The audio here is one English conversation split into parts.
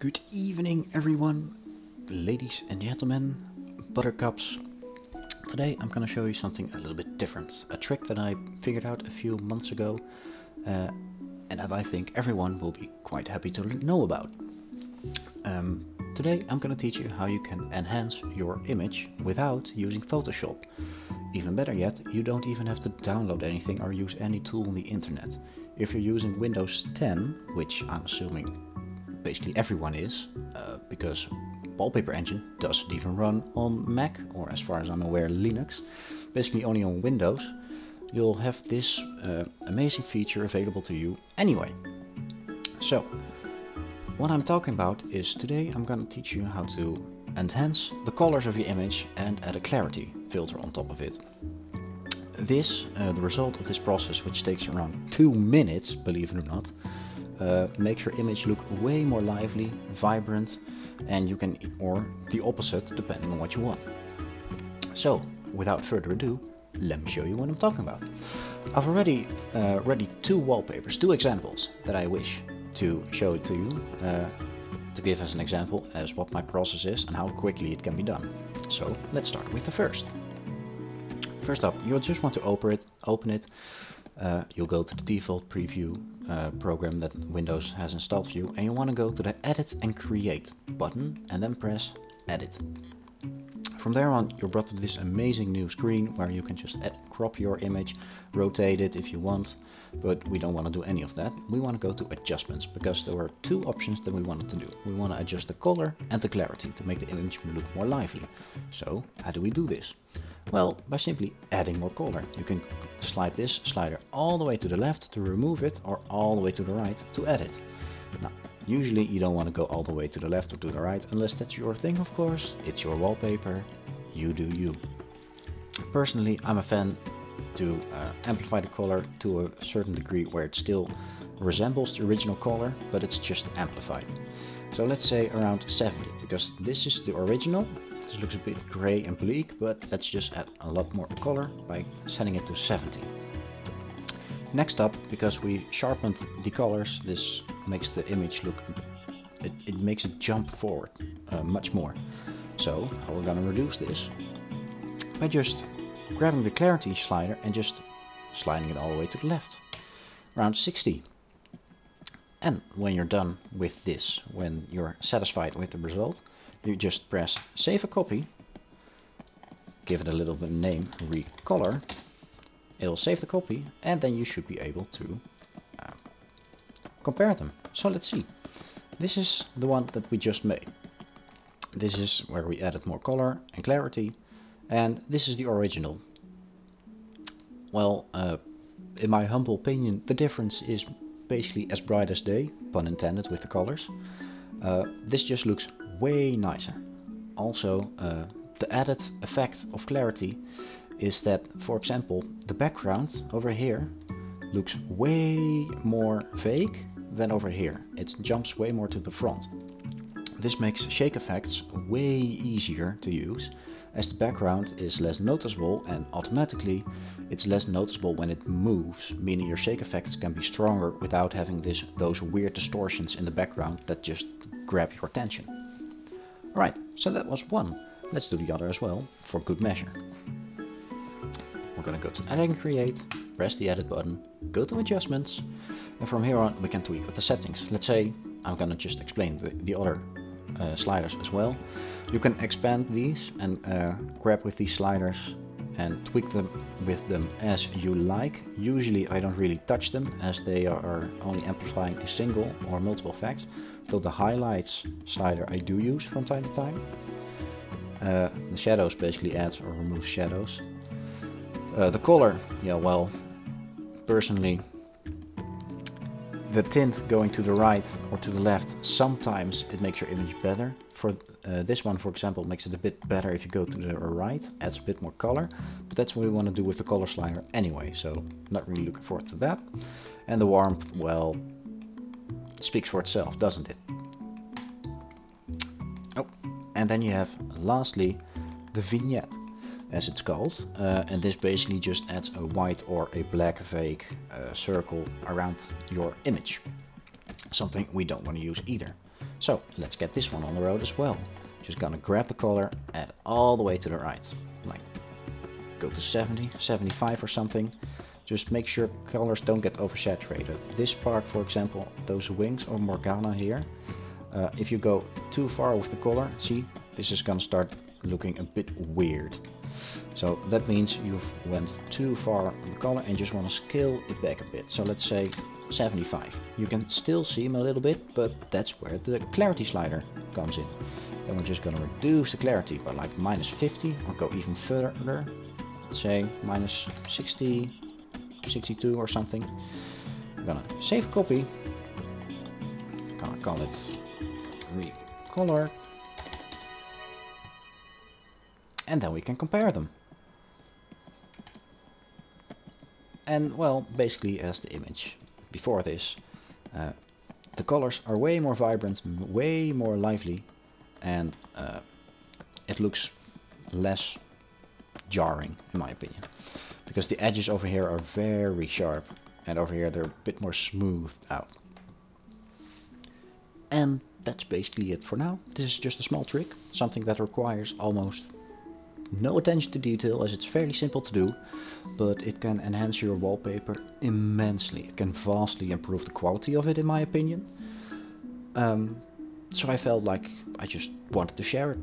Good evening, everyone, ladies and gentlemen, buttercups. Today I'm going to show you something a little bit different. A trick that I figured out a few months ago uh, and that I think everyone will be quite happy to know about. Um, today I'm going to teach you how you can enhance your image without using Photoshop. Even better yet, you don't even have to download anything or use any tool on the internet. If you're using Windows 10, which I'm assuming basically everyone is, uh, because Wallpaper Engine doesn't even run on Mac, or as far as I'm aware Linux, basically only on Windows, you'll have this uh, amazing feature available to you anyway. So, what I'm talking about is today I'm going to teach you how to enhance the colors of your image and add a clarity filter on top of it. This, uh, the result of this process, which takes around two minutes, believe it or not, uh, makes your image look way more lively, vibrant, and you can, or the opposite, depending on what you want. So, without further ado, let me show you what I'm talking about. I've already uh, ready two wallpapers, two examples that I wish to show to you, uh, to give as an example as what my process is and how quickly it can be done. So let's start with the first. First up, you'll just want to open it, open it uh, you'll go to the default preview uh, program that Windows has installed for you and you want to go to the edit and create button and then press edit. From there on you're brought to this amazing new screen where you can just crop your image, rotate it if you want, but we don't want to do any of that. We want to go to adjustments because there were two options that we wanted to do. We want to adjust the color and the clarity to make the image look more lively. So how do we do this? Well, by simply adding more color. You can slide this slider all the way to the left to remove it or all the way to the right to add it. Now, usually you don't want to go all the way to the left or to the right unless that's your thing of course. It's your wallpaper. You do you. Personally, I'm a fan to uh, amplify the color to a certain degree where it still resembles the original color, but it's just amplified. So let's say around 70, because this is the original this looks a bit grey and bleak, but let's just add a lot more color by setting it to 70. Next up, because we sharpened the colors, this makes the image look, it, it makes it jump forward uh, much more. So, we're gonna reduce this? By just grabbing the clarity slider and just sliding it all the way to the left, around 60. And when you're done with this, when you're satisfied with the result, you just press save a copy, give it a little name, recolor, it'll save the copy, and then you should be able to uh, compare them. So let's see. This is the one that we just made. This is where we added more color and clarity, and this is the original. Well, uh, in my humble opinion, the difference is basically as bright as day, pun intended with the colors. Uh, this just looks way nicer. Also, uh, the added effect of clarity is that, for example, the background over here looks way more vague than over here. It jumps way more to the front. This makes shake effects way easier to use as the background is less noticeable and automatically it's less noticeable when it moves, meaning your shake effects can be stronger without having this those weird distortions in the background that just grab your attention. Alright, so that was one. Let's do the other as well, for good measure. We're gonna go to Edit and Create, press the Edit button, go to Adjustments, and from here on we can tweak with the settings. Let's say I'm gonna just explain the, the other uh, sliders as well. You can expand these and uh, grab with these sliders and tweak them with them as you like. Usually I don't really touch them as they are only amplifying a single or multiple effects though the highlights slider I do use from time to time. Uh, the shadows basically adds or removes shadows. Uh, the color, yeah, well, personally, the tint going to the right or to the left, sometimes it makes your image better. For uh, this one, for example, makes it a bit better if you go to the right, adds a bit more color. But that's what we want to do with the color slider anyway, so not really looking forward to that. And the warmth, well, speaks for itself, doesn't it? Oh, and then you have lastly the vignette as it's called uh, and this basically just adds a white or a black vague uh, circle around your image something we don't want to use either So let's get this one on the road as well. Just gonna grab the color, add all the way to the right. Like go to 70, 75 or something. Just make sure colors don't get oversaturated. This part, for example, those wings of Morgana here, uh, if you go too far with the color, see, this is gonna start looking a bit weird. So that means you've went too far on the color and just want to scale it back a bit. So let's say 75. You can still see him a little bit, but that's where the clarity slider comes in. Then we're just going to reduce the clarity by like minus 50 or go even further. Let's say minus 60, 62 or something. I'm gonna save copy. Gonna call it recolor. And then we can compare them. And well, basically as the image before this, uh, the colors are way more vibrant, way more lively, and uh, it looks less jarring in my opinion. Because the edges over here are very sharp, and over here they're a bit more smoothed out. And that's basically it for now. This is just a small trick, something that requires almost no attention to detail as it's fairly simple to do, but it can enhance your wallpaper immensely. It can vastly improve the quality of it in my opinion. Um, so I felt like I just wanted to share it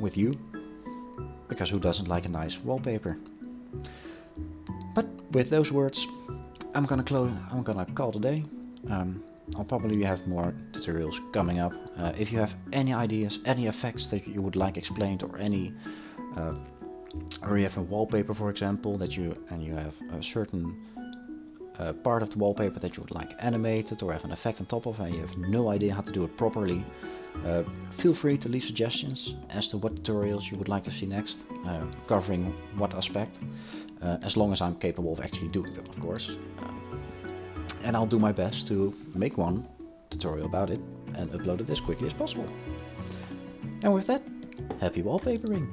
with you, because who doesn't like a nice wallpaper? But with those words, I'm gonna close. I'm gonna call today. Um, I'll probably have more tutorials coming up. Uh, if you have any ideas, any effects that you would like explained, or any uh, or you have a wallpaper for example that you and you have a certain uh, part of the wallpaper that you would like animated or have an effect on top of and you have no idea how to do it properly uh, feel free to leave suggestions as to what tutorials you would like to see next uh, covering what aspect uh, as long as I'm capable of actually doing them of course. Um, and I'll do my best to make one tutorial about it and upload it as quickly as possible. And with that happy wallpapering